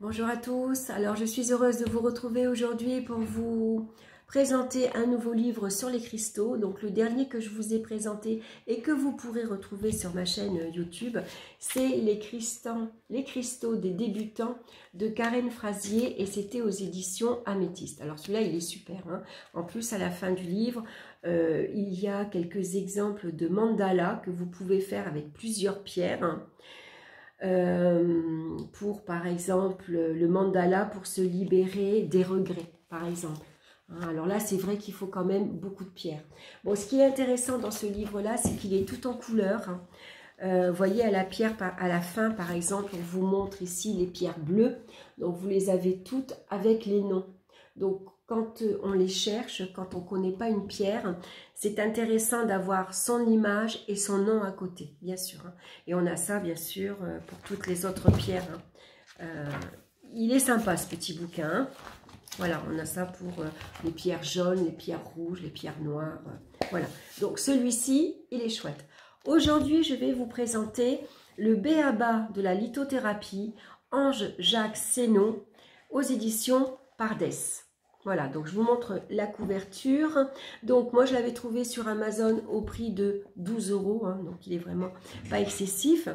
Bonjour à tous, alors je suis heureuse de vous retrouver aujourd'hui pour vous présenter un nouveau livre sur les cristaux. Donc le dernier que je vous ai présenté et que vous pourrez retrouver sur ma chaîne YouTube, c'est les cristaux, des débutants de Karen Frasier et c'était aux éditions Améthyste. Alors celui-là il est super, hein. en plus à la fin du livre, euh, il y a quelques exemples de mandala que vous pouvez faire avec plusieurs pierres. Euh, pour, par exemple, le mandala pour se libérer des regrets, par exemple. Hein, alors là, c'est vrai qu'il faut quand même beaucoup de pierres. Bon, ce qui est intéressant dans ce livre-là, c'est qu'il est tout en couleur. Hein. Euh, voyez, à la pierre, à la fin, par exemple, on vous montre ici les pierres bleues. Donc, vous les avez toutes avec les noms. Donc, quand on les cherche, quand on connaît pas une pierre, c'est intéressant d'avoir son image et son nom à côté, bien sûr. Hein. Et on a ça, bien sûr, euh, pour toutes les autres pierres. Hein. Euh, il est sympa, ce petit bouquin. Hein. Voilà, on a ça pour les pierres jaunes, les pierres rouges, les pierres noires. Voilà, donc celui-ci, il est chouette. Aujourd'hui, je vais vous présenter le B.A.B.A. de la lithothérapie, Ange Jacques Sénon, aux éditions Pardès. Voilà, donc je vous montre la couverture. Donc moi je l'avais trouvé sur Amazon au prix de 12 euros, hein, donc il est vraiment pas excessif.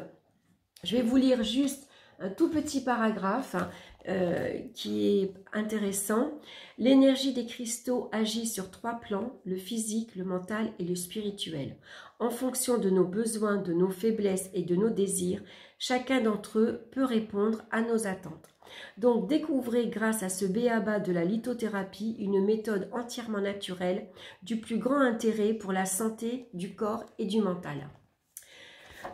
Je vais vous lire juste un tout petit paragraphe hein, euh, qui est intéressant. L'énergie des cristaux agit sur trois plans, le physique, le mental et le spirituel. En fonction de nos besoins, de nos faiblesses et de nos désirs, chacun d'entre eux peut répondre à nos attentes. Donc découvrez grâce à ce béaba de la lithothérapie une méthode entièrement naturelle du plus grand intérêt pour la santé du corps et du mental.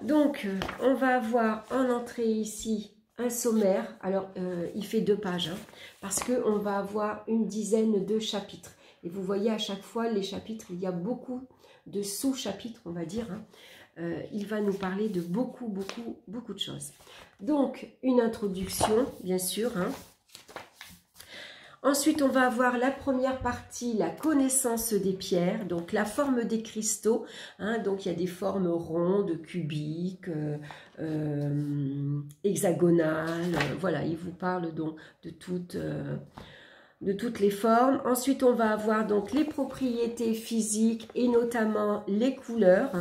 Donc euh, on va avoir en entrée ici un sommaire. Alors euh, il fait deux pages hein, parce qu'on va avoir une dizaine de chapitres. Et vous voyez à chaque fois les chapitres, il y a beaucoup de sous-chapitres on va dire. Hein. Euh, il va nous parler de beaucoup, beaucoup, beaucoup de choses. Donc, une introduction, bien sûr. Hein. Ensuite, on va avoir la première partie, la connaissance des pierres, donc la forme des cristaux. Hein. donc, il y a des formes rondes, cubiques, euh, euh, hexagonales. voilà, il vous parle donc de toutes, de toutes les formes. Ensuite, on va avoir donc les propriétés physiques et notamment les couleurs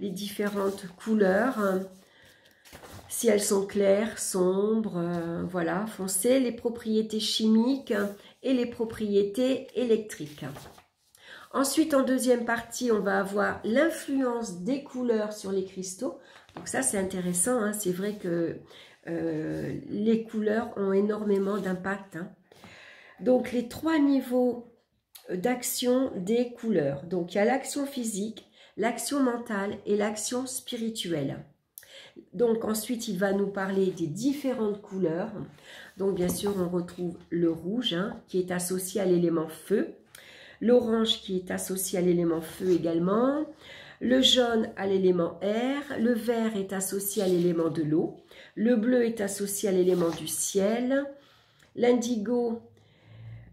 les différentes couleurs. Si elles sont claires, sombres, euh, voilà, foncées, les propriétés chimiques et les propriétés électriques. Ensuite, en deuxième partie, on va avoir l'influence des couleurs sur les cristaux. Donc ça, c'est intéressant. Hein. C'est vrai que euh, les couleurs ont énormément d'impact. Hein. Donc, les trois niveaux d'action des couleurs. Donc, il y a l'action physique, l'action mentale et l'action spirituelle. Donc ensuite, il va nous parler des différentes couleurs. Donc bien sûr, on retrouve le rouge hein, qui est associé à l'élément feu, l'orange qui est associé à l'élément feu également, le jaune à l'élément air, le vert est associé à l'élément de l'eau, le bleu est associé à l'élément du ciel, l'indigo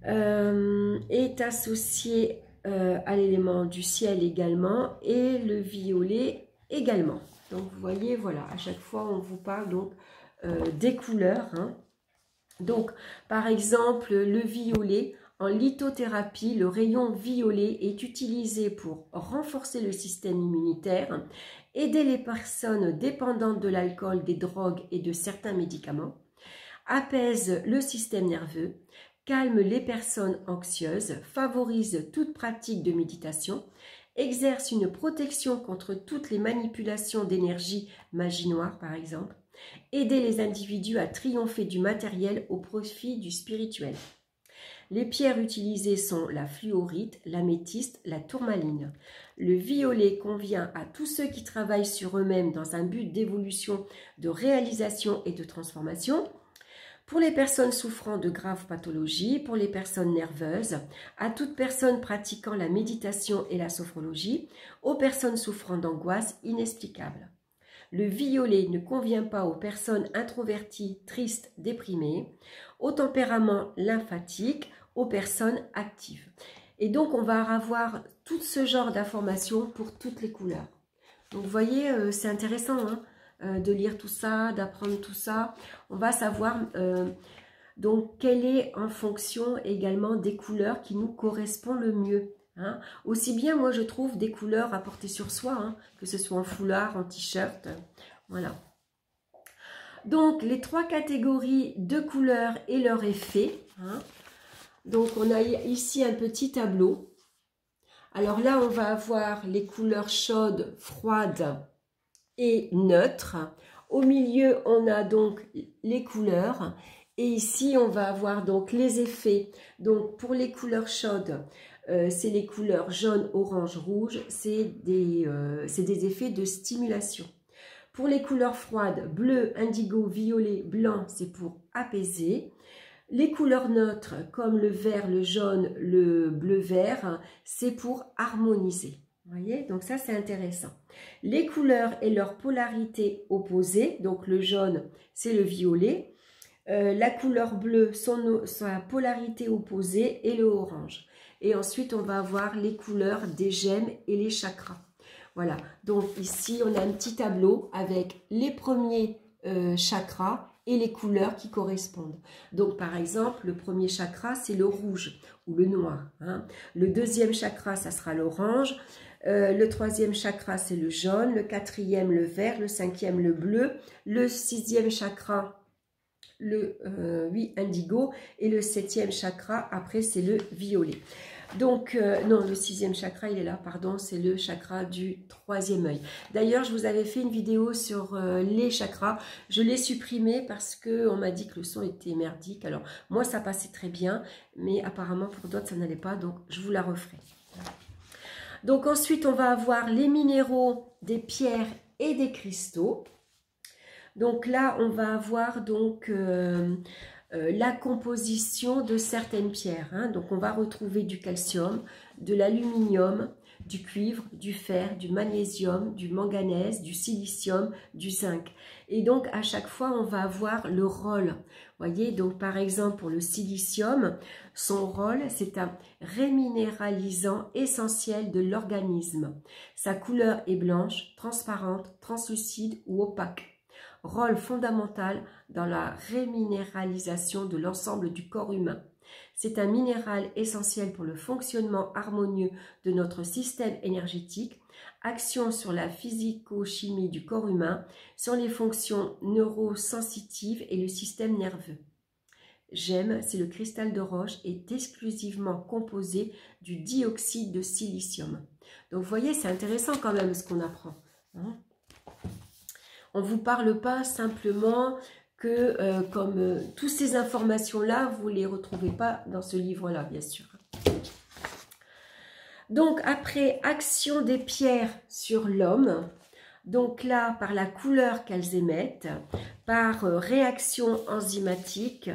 euh, est associé euh, à l'élément du ciel également. Et le violet également. Donc vous voyez, voilà, à chaque fois on vous parle donc euh, des couleurs. Hein. Donc par exemple, le violet, en lithothérapie, le rayon violet est utilisé pour renforcer le système immunitaire, aider les personnes dépendantes de l'alcool, des drogues et de certains médicaments, apaise le système nerveux, calme les personnes anxieuses, favorise toute pratique de méditation, exerce une protection contre toutes les manipulations d'énergie magie noire par exemple, aider les individus à triompher du matériel au profit du spirituel. Les pierres utilisées sont la fluorite, l'améthyste, la tourmaline. Le violet convient à tous ceux qui travaillent sur eux-mêmes dans un but d'évolution, de réalisation et de transformation pour les personnes souffrant de graves pathologies, pour les personnes nerveuses, à toute personne pratiquant la méditation et la sophrologie, aux personnes souffrant d'angoisse inexplicable. Le violet ne convient pas aux personnes introverties, tristes, déprimées, au tempérament lymphatique, aux personnes actives. Et donc, on va avoir tout ce genre d'informations pour toutes les couleurs. Donc, vous voyez, euh, c'est intéressant. Hein euh, de lire tout ça, d'apprendre tout ça. On va savoir euh, Donc, quelle est en fonction également des couleurs qui nous correspondent le mieux hein. Aussi bien, moi, je trouve des couleurs à porter sur soi, hein, que ce soit en foulard, en t-shirt, voilà. Donc, les trois catégories de couleurs et leur effet. Hein. Donc, on a ici un petit tableau. Alors là, on va avoir les couleurs chaudes, froides et neutres. Au milieu, on a donc les couleurs. Et ici, on va avoir donc les effets. Donc, pour les couleurs chaudes, euh, c'est les couleurs jaune, orange, rouge. C'est des, euh, des effets de stimulation. Pour les couleurs froides, bleu, indigo, violet, blanc, c'est pour apaiser. Les couleurs neutres, comme le vert, le jaune, le bleu-vert, c'est pour harmoniser. Voyez? Donc ça, c'est intéressant. Les couleurs et leur polarité opposée, donc le jaune, c'est le violet. Euh, la couleur bleue, son, sa polarité opposée, et le orange. Et ensuite, on va avoir les couleurs des gemmes et les chakras. Voilà, donc ici, on a un petit tableau avec les premiers euh, chakras et les couleurs qui correspondent. Donc, par exemple, le premier chakra, c'est le rouge ou le noir. Hein. Le deuxième chakra, ça sera l'orange. Euh, le troisième chakra, c'est le jaune. Le quatrième, le vert. Le cinquième, le bleu. Le sixième chakra, le euh, indigo. Et le septième chakra, après, c'est le violet. Donc, euh, non, le sixième chakra, il est là, pardon, c'est le chakra du troisième œil. D'ailleurs, je vous avais fait une vidéo sur euh, les chakras. Je l'ai supprimé parce qu'on m'a dit que le son était merdique. Alors, moi, ça passait très bien, mais apparemment, pour d'autres, ça n'allait pas. Donc, je vous la referai. Donc, ensuite, on va avoir les minéraux, des pierres et des cristaux. Donc là, on va avoir donc... Euh, euh, la composition de certaines pierres. Hein. Donc on va retrouver du calcium, de l'aluminium, du cuivre, du fer, du magnésium, du manganèse, du silicium, du zinc. Et donc à chaque fois on va avoir le rôle. Voyez, donc par exemple pour le silicium, son rôle c'est un réminéralisant essentiel de l'organisme. Sa couleur est blanche, transparente, translucide ou opaque rôle fondamental dans la réminéralisation de l'ensemble du corps humain. C'est un minéral essentiel pour le fonctionnement harmonieux de notre système énergétique, action sur la physico-chimie du corps humain, sur les fonctions neurosensitives et le système nerveux. Gemme, c'est le cristal de roche, est exclusivement composé du dioxyde de silicium. Donc vous voyez, c'est intéressant quand même ce qu'on apprend. Hein. On ne vous parle pas simplement que euh, comme euh, toutes ces informations-là, vous ne les retrouvez pas dans ce livre-là, bien sûr. Donc après, action des pierres sur l'homme. Donc là, par la couleur qu'elles émettent, par euh, réaction enzymatique,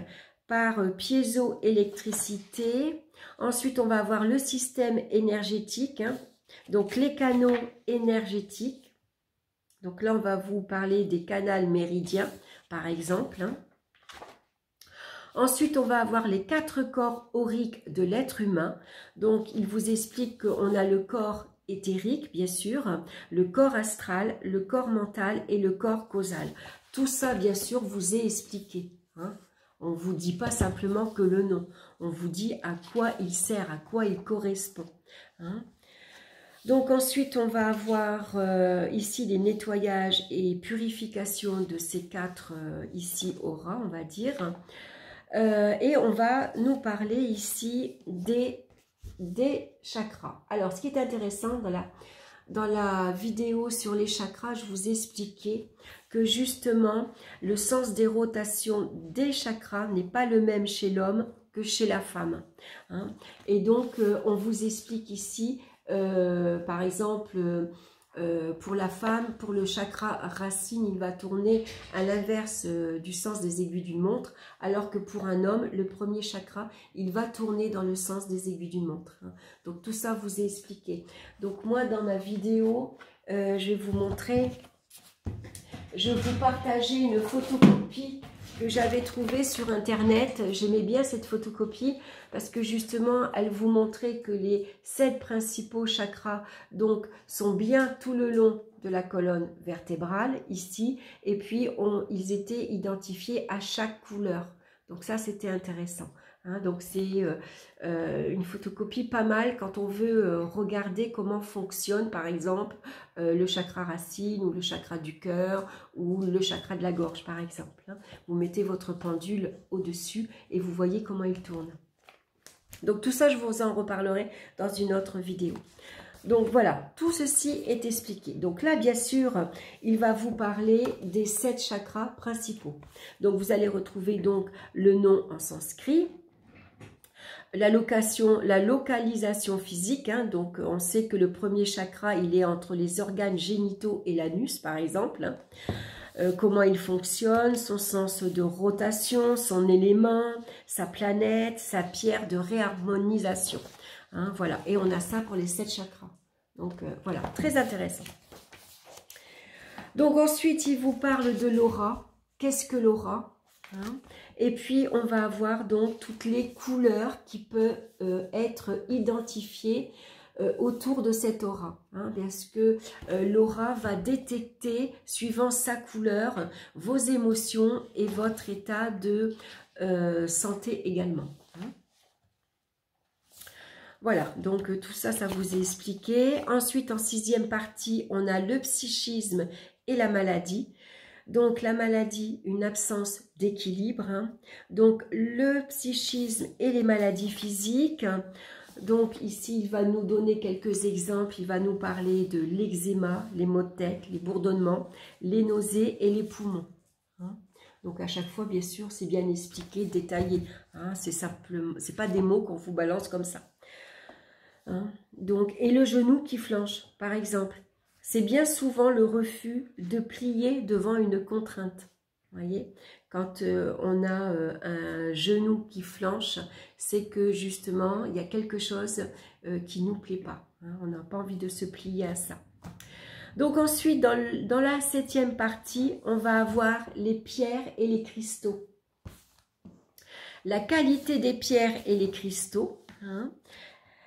par piézoélectricité. Ensuite, on va avoir le système énergétique, hein. donc les canaux énergétiques donc là, on va vous parler des canaux méridiens, par exemple. Hein. Ensuite, on va avoir les quatre corps auriques de l'être humain. Donc, il vous explique qu'on a le corps éthérique, bien sûr, le corps astral, le corps mental et le corps causal. Tout ça, bien sûr, vous est expliqué. Hein. On ne vous dit pas simplement que le nom. On vous dit à quoi il sert, à quoi il correspond. Hein. Donc ensuite, on va avoir euh, ici les nettoyages et purifications de ces quatre euh, ici auras, on va dire. Euh, et on va nous parler ici des, des chakras. Alors, ce qui est intéressant dans la, dans la vidéo sur les chakras, je vous ai expliqué que justement, le sens des rotations des chakras n'est pas le même chez l'homme que chez la femme. Hein. Et donc, on vous explique ici euh, par exemple, euh, pour la femme, pour le chakra racine, il va tourner à l'inverse euh, du sens des aiguilles d'une montre, alors que pour un homme, le premier chakra, il va tourner dans le sens des aiguilles d'une montre. Hein. Donc tout ça vous est expliqué. Donc moi, dans ma vidéo, je vais vous montrer, je vais vous partager une photocopie que j'avais trouvée sur internet. J'aimais bien cette photocopie parce que justement, elle vous montrait que les sept principaux chakras donc sont bien tout le long de la colonne vertébrale ici et puis ils étaient identifiés à chaque couleur. Donc ça, c'était intéressant. Hein. donc c'est euh, euh, une photocopie pas mal quand on veut euh, regarder comment fonctionne par exemple le chakra racine ou le chakra du cœur ou le chakra de la gorge par exemple. Hein. Vous mettez votre pendule au-dessus et vous voyez comment il tourne. Donc tout ça, je vous en reparlerai dans une autre vidéo. Donc voilà, tout ceci est expliqué. Donc là, bien sûr, il va vous parler des sept chakras principaux. Donc vous allez retrouver donc le nom en sanskrit, la, la localisation physique, hein. donc on sait que le premier chakra, il est entre les organes génitaux et l'anus, par exemple. Euh, comment il fonctionne, son sens de rotation, son élément, sa planète, sa pierre de réharmonisation. Hein, voilà, et on a ça pour les sept chakras. Donc euh, voilà, très intéressant. Donc ensuite, il vous parle de l'aura. Qu'est-ce que l'aura hein? Et puis, on va avoir donc toutes les couleurs qui peuvent euh, être identifiées euh, autour de cette aura. Hein, parce que l'aura va détecter, suivant sa couleur, vos émotions et votre état de santé également. Voilà, donc euh, tout ça, ça vous est expliqué. Ensuite, en sixième partie, on a le psychisme et la maladie. Donc, la maladie, une absence d'équilibre. Hein. Donc, le psychisme et les maladies physiques. Donc, ici, il va nous donner quelques exemples. Il va nous parler de l'eczéma, les maux de tête, les bourdonnements, les nausées et les poumons. Hein. Donc, à chaque fois, bien sûr, c'est bien expliqué, détaillé. Hein. C'est simplement, pas des mots qu'on vous balance comme ça. Hein. Donc, et le genou qui flanche, par exemple. C'est bien souvent le refus de plier devant une contrainte. voyez Quand euh, on a euh, un genou qui flanche, c'est que justement, il y a quelque chose euh, qui nous plaît pas. Hein. on n'a pas envie de se plier à ça. Donc ensuite, dans, dans, la septième partie, on va avoir les pierres et les cristaux. La qualité des pierres et les cristaux. Hein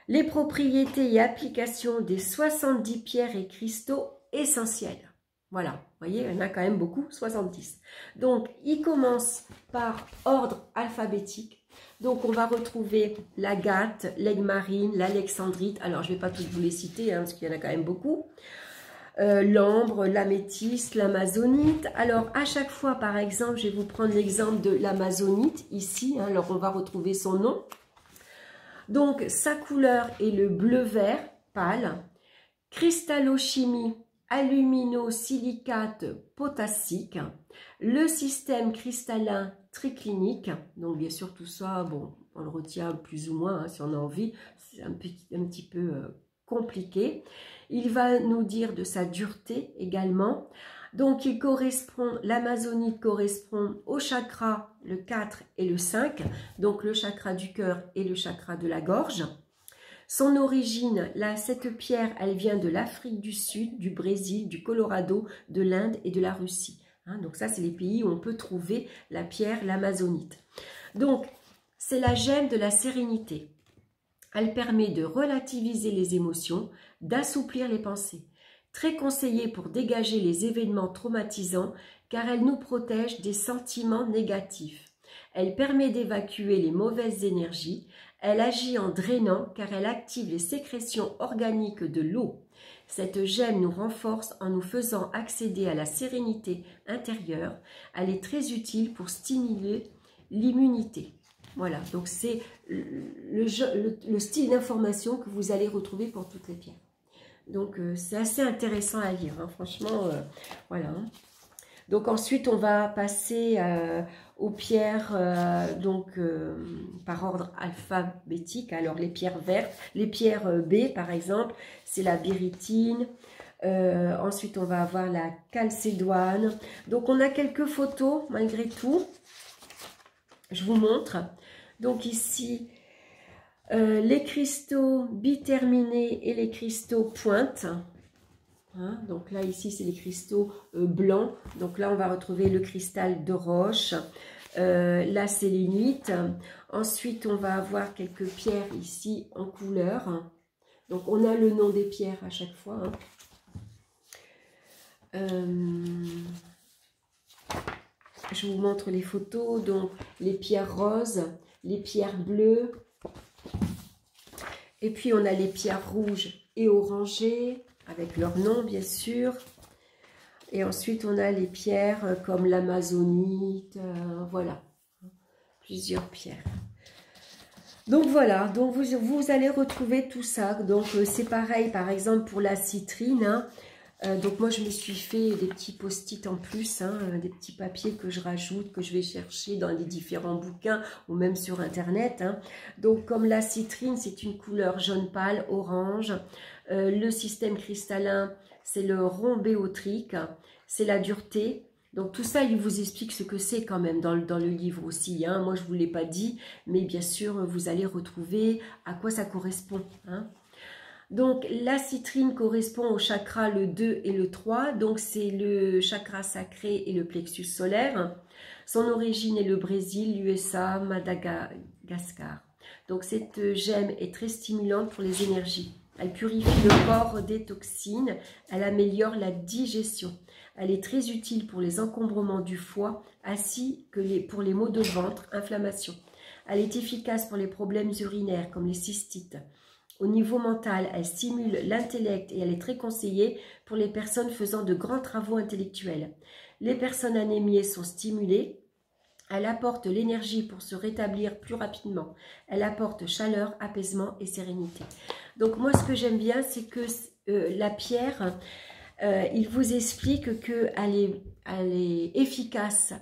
les propriétés et applications des 70 pierres et cristaux essentiels. Voilà, vous voyez, il y en a quand même beaucoup, 70. Donc, il commence par ordre alphabétique. Donc, on va retrouver l'agate, l'aigle l'alexandrite. Alors, je ne vais pas toutes vous les citer, hein, parce qu'il y en a quand même beaucoup. Euh, l'ambre, l'améthyste, l'amazonite. Alors, à chaque fois, par exemple, je vais vous prendre l'exemple de l'amazonite, ici. Hein. alors, on va retrouver son nom. Donc, sa couleur est le bleu-vert pâle. Cristallochimie alumino-silicate potassique. Le système cristallin triclinique. Donc, bien sûr, tout ça, bon, on le retient plus ou moins hein, si on a envie. C'est un, petit peu euh, compliqué. Il va nous dire de sa dureté également. Donc, il correspond, l'amazonite correspond au chakra, le 4 et le 5, donc le chakra du cœur et le chakra de la gorge. Son origine, là, cette pierre, elle vient de l'Afrique du Sud, du Brésil, du Colorado, de l'Inde et de la Russie. Hein. donc ça, c'est les pays où on peut trouver la pierre, l'amazonite. Donc, c'est la gemme de la sérénité. Elle permet de relativiser les émotions, d'assouplir les pensées très conseillée pour dégager les événements traumatisants car elle nous protège des sentiments négatifs. Elle permet d'évacuer les mauvaises énergies, elle agit en drainant car elle active les sécrétions organiques de l'eau. Cette gemme nous renforce en nous faisant accéder à la sérénité intérieure. Elle est très utile pour stimuler l'immunité. Voilà, donc c'est le, le, style d'information que vous allez retrouver pour toutes les pierres. Donc, euh, c'est assez intéressant à lire, hein. franchement, euh, voilà. Donc, ensuite, on va passer euh, aux pierres, donc, par ordre alphabétique. Alors, les pierres vertes, les pierres B, par exemple, c'est la bérytine. ensuite, on va avoir la calcédoine. Donc, on a quelques photos, malgré tout. Je vous montre. Donc, ici, euh, les cristaux biterminés et les cristaux pointes. Hein, donc là, ici, c'est les cristaux euh, blancs. Donc là, on va retrouver le cristal de roche, euh, la sélénite. Ensuite, on va avoir quelques pierres ici en couleur. Donc, on a le nom des pierres à chaque fois. Hein. je vous montre les photos. Donc, les pierres roses, les pierres bleues. Et puis, on a les pierres rouges et orangées, avec leur nom, bien sûr. Et ensuite, on a les pierres comme l'amazonite, euh, voilà, plusieurs pierres. Donc voilà, donc vous, vous allez retrouver tout ça. Donc euh, c'est pareil, par exemple, pour la citrine. Hein. Donc moi, je me suis fait des petits post-it en plus, hein, des petits papiers que je rajoute, que je vais chercher dans les différents bouquins ou même sur Internet. Hein. Donc comme la citrine, c'est une couleur jaune pâle, orange. le système cristallin, c'est le rond béotrique, c'est la dureté. Donc tout ça, il vous explique ce que c'est quand même dans le, dans le livre aussi. Hein. Moi, je ne vous l'ai pas dit, mais bien sûr, vous allez retrouver à quoi ça correspond. Donc la citrine correspond au chakra le 2 et le 3. Donc c'est le chakra sacré et le plexus solaire. Son origine est le Brésil, l'USA, Madagascar. Donc cette gemme est très stimulante pour les énergies. Elle purifie le corps des toxines, elle améliore la digestion. Elle est très utile pour les encombrements du foie ainsi que pour les maux de ventre, inflammation. Elle est efficace pour les problèmes urinaires comme les cystites. Au niveau mental, elle stimule l'intellect et elle est très conseillée pour les personnes faisant de grands travaux intellectuels. Les personnes anémiées sont stimulées. Elle apporte l'énergie pour se rétablir plus rapidement. Elle apporte chaleur, apaisement et sérénité. Donc moi, ce que j'aime bien, c'est que euh, la pierre, euh, il vous explique qu'elle est, elle est efficace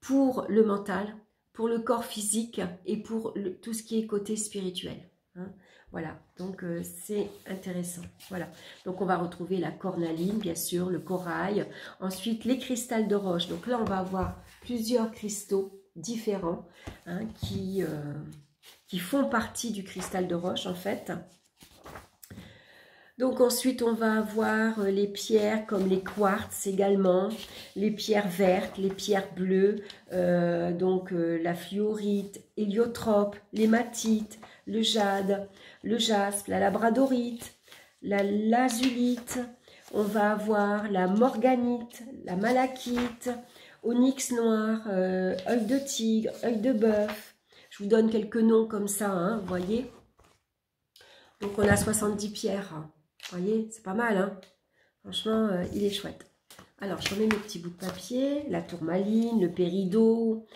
pour le mental, pour le corps physique et pour tout ce qui est côté spirituel. Hein. Voilà, donc euh, c'est intéressant. Voilà, donc on va retrouver la cornaline, bien sûr, le corail. Ensuite, les cristals de roche. Donc là, on va avoir plusieurs cristaux différents hein, qui, qui font partie du cristal de roche, en fait. Donc ensuite, on va avoir euh, les pierres comme les quartz également, les pierres vertes, les pierres bleues, euh, donc euh, la fluorite, héliotrope, l'hématite, le jade, le jaspe, la labradorite, la lazulite. On va avoir la morganite, la malachite, onyx noir, œil de tigre, œil de bœuf. Je vous donne quelques noms comme ça, hein, vous voyez. Donc on a 70 pierres. Voyez, c'est pas mal, hein Franchement, euh, il est chouette. Alors, je remets mes petits bouts de papier, la tourmaline, le péridot,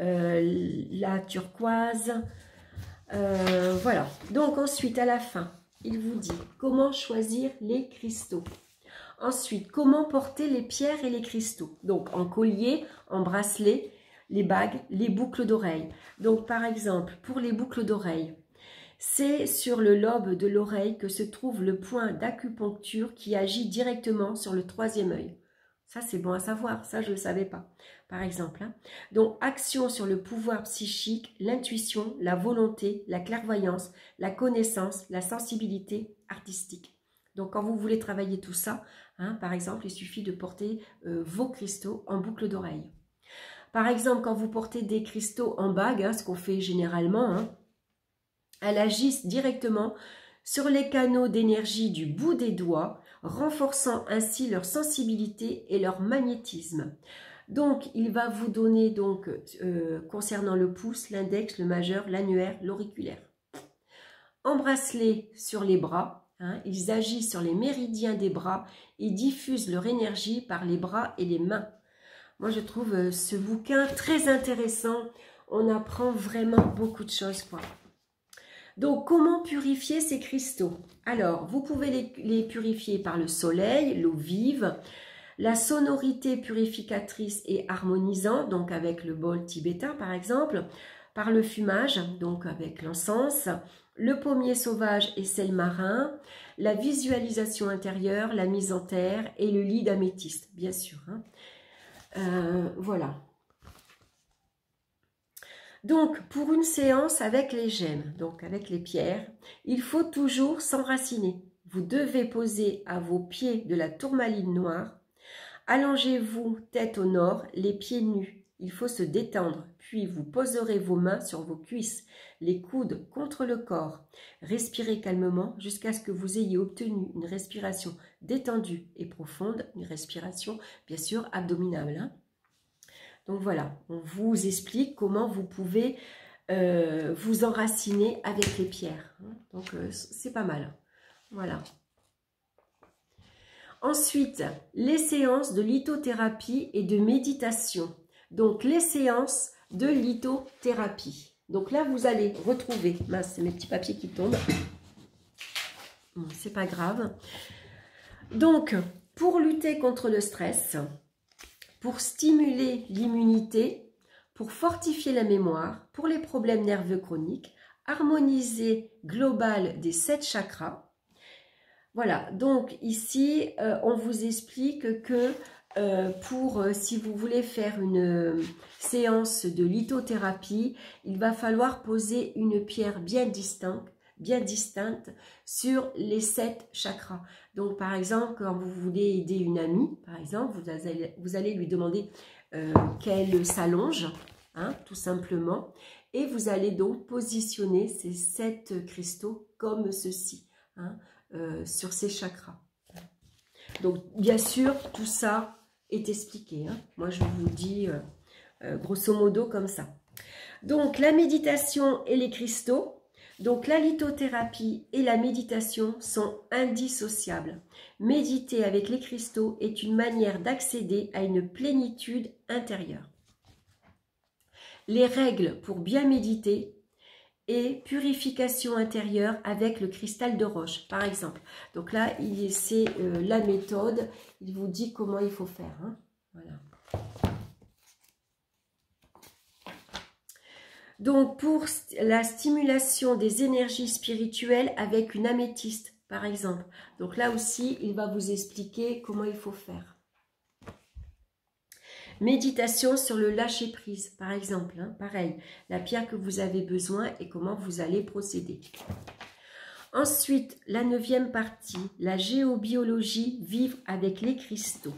euh, la turquoise. Euh, voilà. Donc, ensuite, à la fin, il vous dit comment choisir les cristaux. Ensuite, comment porter les pierres et les cristaux. Donc, en collier, en bracelet, les bagues, les boucles d'oreilles. Donc, par exemple, pour les boucles d'oreilles, c'est sur le lobe de l'oreille que se trouve le point d'acupuncture qui agit directement sur le troisième œil. Ça, c'est bon à savoir, ça, je ne le savais pas, par exemple. Hein. Donc, action sur le pouvoir psychique, l'intuition, la volonté, la clairvoyance, la connaissance, la sensibilité artistique. Donc, quand vous voulez travailler tout ça, hein, par exemple, il suffit de porter euh, vos cristaux en boucle d'oreille. Par exemple, quand vous portez des cristaux en bague, hein, ce qu'on fait généralement, elles agissent directement sur les canaux d'énergie du bout des doigts, renforçant ainsi leur sensibilité et leur magnétisme. Donc, il va vous donner, donc, euh, concernant le pouce, l'index, le majeur, l'annuaire, l'auriculaire. En bracelet sur les bras, hein, ils agissent sur les méridiens des bras et diffusent leur énergie par les bras et les mains. Moi, je trouve euh, ce bouquin très intéressant. On apprend vraiment beaucoup de choses, quoi. Donc, comment purifier ces cristaux? Alors, vous pouvez les, purifier par le soleil, l'eau vive, la sonorité purificatrice et harmonisante, donc avec le bol tibétain par exemple, par le fumage, donc avec l'encens, le pommier sauvage et sel marin, la visualisation intérieure, la mise en terre et le lit d'améthyste, bien sûr. Hein. Euh, voilà. Donc, pour une séance avec les gemmes, donc avec les pierres, il faut toujours s'enraciner. Vous devez poser à vos pieds de la tourmaline noire. Allongez-vous tête au nord, les pieds nus. Il faut se détendre, puis vous poserez vos mains sur vos cuisses, les coudes contre le corps. Respirez calmement jusqu'à ce que vous ayez obtenu une respiration détendue et profonde, une respiration bien sûr abdominale. Hein. Donc voilà, on vous explique comment vous pouvez euh, vous enraciner avec les pierres. Hein. Donc euh, c'est pas mal. Voilà. Ensuite, les séances de lithothérapie et de méditation. Donc les séances de lithothérapie. Donc là, vous allez retrouver, mince, c'est mes petits papiers qui tombent. C'est pas grave. Donc, pour lutter contre le stress, pour stimuler l'immunité, pour fortifier la mémoire, pour les problèmes nerveux chroniques, harmoniser global des sept chakras. Voilà, donc ici, euh, on vous explique que euh, pour, euh, si vous voulez faire une séance de lithothérapie, il va falloir poser une pierre bien distincte bien distincte sur les sept chakras. Donc, par exemple, quand vous voulez aider une amie, par exemple, vous allez, vous allez lui demander euh, qu'elle s'allonge, hein, tout simplement, et vous allez donc positionner ces sept cristaux comme ceci, hein, euh, sur ces chakras. Donc, bien sûr, tout ça est expliqué. Hein. Moi, je vous dis euh, grosso modo comme ça. Donc, la méditation et les cristaux, donc la lithothérapie et la méditation sont indissociables. Méditer avec les cristaux est une manière d'accéder à une plénitude intérieure. Les règles pour bien méditer et purification intérieure avec le cristal de roche, par exemple. Donc là, c'est euh, la méthode. Il vous dit comment il faut faire. Hein. Voilà. Donc, pour la stimulation des énergies spirituelles avec une améthyste, par exemple. Donc là aussi, il va vous expliquer comment il faut faire. Méditation sur le lâcher-prise, par exemple. Hein, pareil, la pierre que vous avez besoin et comment vous allez procéder. Ensuite, la neuvième partie, la géobiologie, vivre avec les cristaux.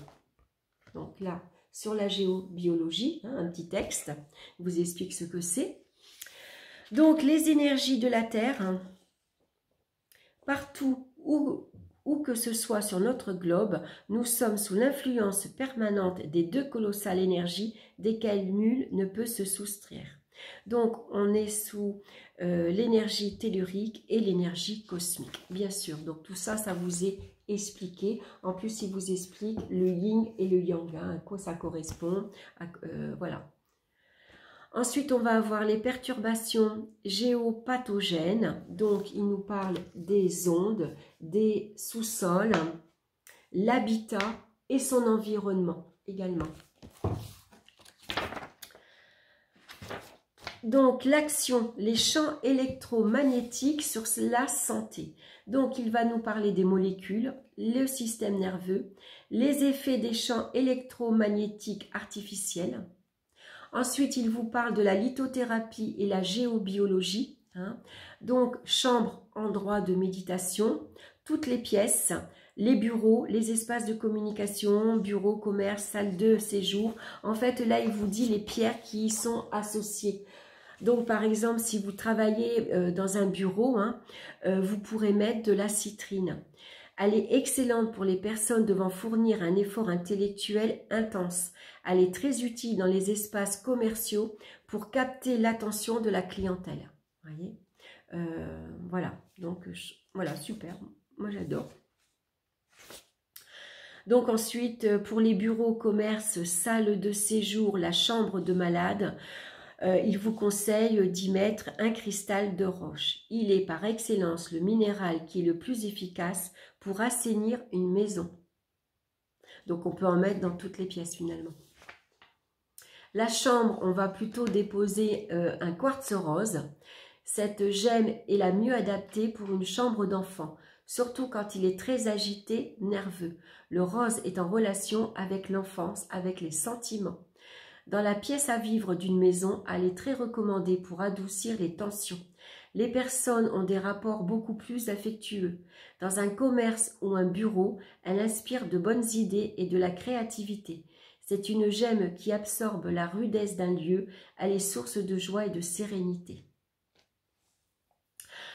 Donc là, sur la géobiologie, hein, un petit texte, vous explique ce que c'est. Donc les énergies de la Terre, hein, partout où, que ce soit sur notre globe, nous sommes sous l'influence permanente des deux colossales énergies desquelles nul ne peut se soustraire. Donc on est sous euh, l'énergie tellurique et l'énergie cosmique, bien sûr. Donc tout ça, ça vous est expliqué. En plus, il vous explique le yin et le yang, hein, à quoi ça correspond. Euh, voilà. Ensuite, on va avoir les perturbations géopathogènes. Donc, il nous parle des ondes, des sous-sols, l'habitat et son environnement également. Donc, l'action, les champs électromagnétiques sur la santé. Donc, il va nous parler des molécules, le système nerveux, les effets des champs électromagnétiques artificiels, Ensuite, il vous parle de la lithothérapie et la géobiologie. Hein. Donc, chambre, endroit de méditation, toutes les pièces, les bureaux, les espaces de communication, bureaux, commerce, salle de séjour. En fait, là, il vous dit les pierres qui y sont associées. Donc, par exemple, si vous travaillez euh, dans un bureau, hein, euh, vous pourrez mettre de la citrine. Elle est excellente pour les personnes devant fournir un effort intellectuel intense. Elle est très utile dans les espaces commerciaux pour capter l'attention de la clientèle. Voyez? Euh, Voilà, donc voilà, super. Moi j'adore. Donc ensuite, pour les bureaux, commerces, salles de séjour, la chambre de malade, euh, il vous conseille d'y mettre un cristal de roche. Il est par excellence le minéral qui est le plus efficace pour assainir une maison. Donc on peut en mettre dans toutes les pièces finalement. La chambre, on va plutôt déposer euh, un quartz rose. Cette gemme est la mieux adaptée pour une chambre d'enfant, surtout quand il est très agité, nerveux. Le rose est en relation avec l'enfance, avec les sentiments. Dans la pièce à vivre d'une maison, elle est très recommandée pour adoucir les tensions. Les personnes ont des rapports beaucoup plus affectueux. Dans un commerce ou un bureau, elle inspire de bonnes idées et de la créativité. C'est une gemme qui absorbe la rudesse d'un lieu, elle est source de joie et de sérénité.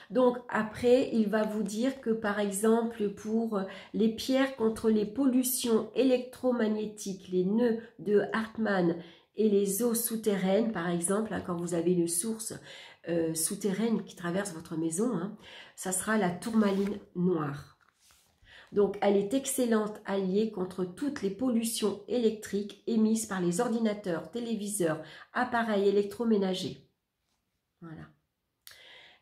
Donc après, il va vous dire que par exemple pour les pierres contre les pollutions électromagnétiques, les nœuds de Hartmann et les eaux souterraines, par exemple, hein, quand vous avez une source euh, souterraine qui traverse votre maison, hein, ça sera la tourmaline noire. Donc, elle est excellente alliée contre toutes les pollutions électriques émises par les ordinateurs, téléviseurs, appareils électroménagers. Voilà.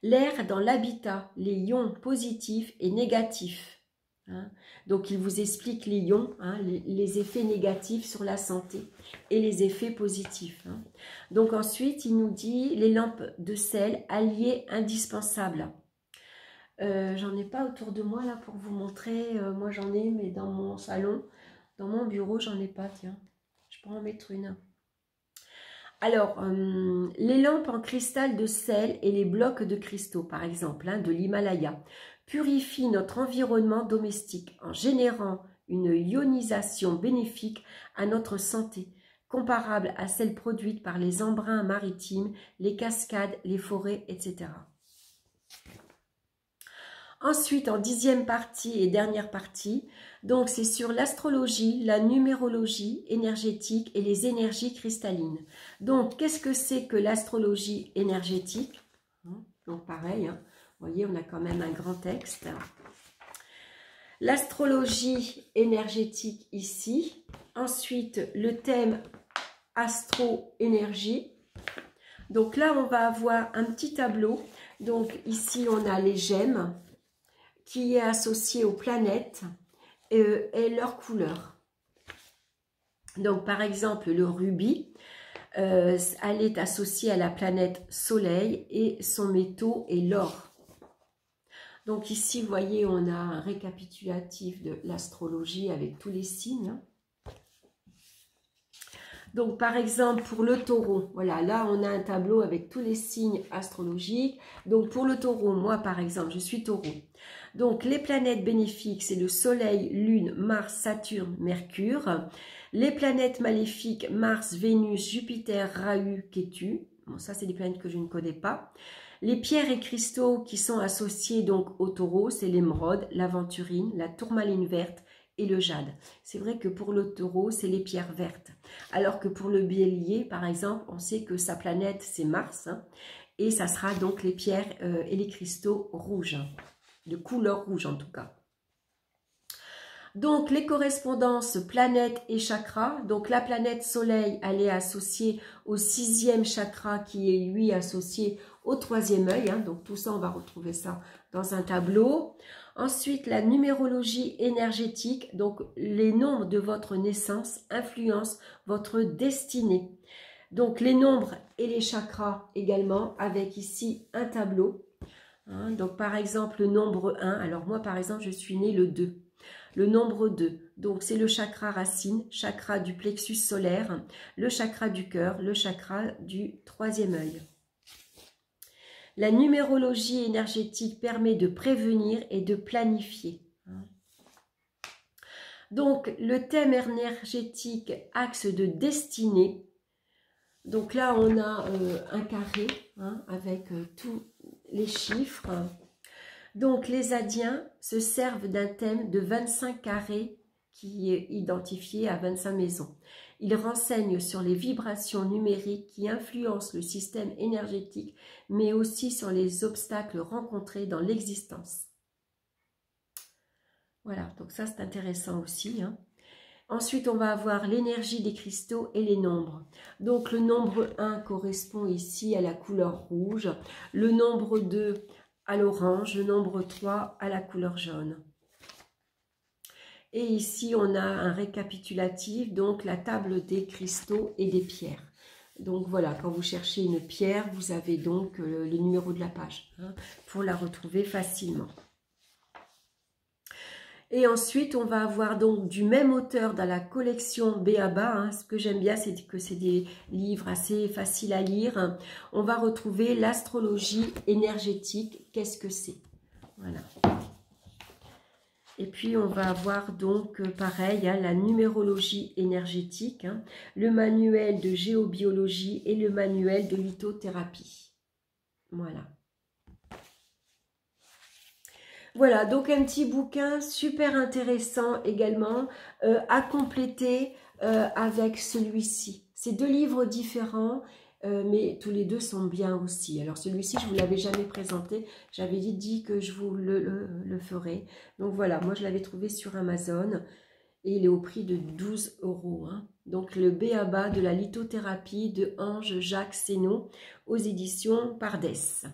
L'air dans l'habitat, les ions positifs et négatifs. Hein. Donc, il vous explique les ions, hein, les, effets négatifs sur la santé et les effets positifs. Hein. Donc, ensuite, il nous dit les lampes de sel, alliées indispensables. Euh, j'en ai pas autour de moi là pour vous montrer. Euh, moi j'en ai, mais dans mon salon, dans mon bureau, j'en ai pas. Tiens, je pourrais en mettre une. Alors, euh, les lampes en cristal de sel et les blocs de cristaux, par exemple, hein, de l'Himalaya, purifient notre environnement domestique en générant une ionisation bénéfique à notre santé, comparable à celle produite par les embruns maritimes, les cascades, les forêts, etc. Ensuite, en dixième partie et dernière partie, donc c'est sur l'astrologie, la numérologie énergétique et les énergies cristallines. Donc, qu'est-ce que c'est que l'astrologie énergétique? Hein, Donc, pareil, hein, vous voyez, on a quand même un grand texte. L'astrologie énergétique ici. Ensuite, le thème astro-énergie. Donc là, on va avoir un petit tableau. Donc ici, on a les gemmes qui est associé aux planètes euh, et, leurs couleurs. Donc par exemple le rubis, euh, elle est associée à la planète Soleil et son métaux est l'or. Donc ici, vous voyez, on a un récapitulatif de l'astrologie avec tous les signes. Donc, par exemple, pour le taureau, voilà, là, on a un tableau avec tous les signes astrologiques. Donc, pour le taureau, moi, par exemple, je suis taureau. Donc, les planètes bénéfiques, c'est le Soleil, Lune, Mars, Saturne, Mercure. Les planètes maléfiques, Mars, Vénus, Jupiter, Rahu, Ketu. Bon, ça, c'est des planètes que je ne connais pas. Les pierres et cristaux qui sont associés donc au taureau, c'est l'émeraude, l'aventurine, la tourmaline verte, et le jade. C'est vrai que pour le taureau, c'est les pierres vertes. Alors que pour le bélier, par exemple, on sait que sa planète, c'est Mars. Hein, et ça sera donc les pierres euh, et les cristaux rouges. De couleur rouge en tout cas. Donc, les correspondances planète et chakra. Donc, la planète soleil, elle est associée au sixième chakra qui est, lui, associé au troisième œil. Hein. Donc, tout ça, on va retrouver ça dans un tableau. Ensuite, la numérologie énergétique, donc les nombres de votre naissance influencent votre destinée. Donc les nombres et les chakras également, avec ici un tableau. Hein. donc par exemple, le nombre 1, alors moi par exemple, je suis né le 2. Le nombre 2, donc c'est le chakra racine, chakra du plexus solaire, le chakra du cœur, le chakra du troisième œil. La numérologie énergétique permet de prévenir et de planifier. Donc, le thème énergétique axe de destinée. Donc là, on a euh, un carré hein, avec euh, tous les chiffres. Donc, les Adiens se servent d'un thème de 25 carrés qui est identifié à 25 maisons. Il renseigne sur les vibrations numériques qui influencent le système énergétique, mais aussi sur les obstacles rencontrés dans l'existence. Voilà, donc ça c'est intéressant aussi. Hein. Ensuite, on va avoir l'énergie des cristaux et les nombres. Donc, le nombre 1 correspond ici à la couleur rouge, le nombre 2 à l'orange, le nombre 3 à la couleur jaune. Et ici, on a un récapitulatif, donc la table des cristaux et des pierres. Donc voilà, quand vous cherchez une pierre, vous avez donc euh, le, numéro de la page hein, pour la retrouver facilement. Et ensuite, on va avoir donc du même auteur dans la collection Béaba. Hein. Ce que j'aime bien, c'est que c'est des livres assez faciles à lire. On va retrouver l'astrologie énergétique. Qu'est-ce que c'est? Voilà. Et puis, on va avoir donc, euh, pareil, hein, la numérologie énergétique, hein, le manuel de géobiologie et le manuel de lithothérapie. Voilà. Voilà, donc un petit bouquin super intéressant également euh, à compléter euh, avec celui-ci. C'est deux livres différents, euh, mais tous les deux sont bien aussi. Alors celui-ci, je ne vous l'avais jamais présenté. J'avais dit, que je vous le, le, ferai. Donc voilà, moi je l'avais trouvé sur Amazon et il est au prix de 12 euros. Hein. Donc le B.A.B.A. de la lithothérapie de Ange Jacques Sénon aux éditions Pardès.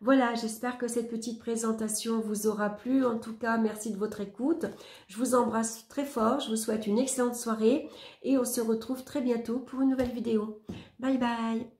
Voilà, j'espère que cette petite présentation vous aura plu. En tout cas, merci de votre écoute. Je vous embrasse très fort. Je vous souhaite une excellente soirée et on se retrouve très bientôt pour une nouvelle vidéo. Bye bye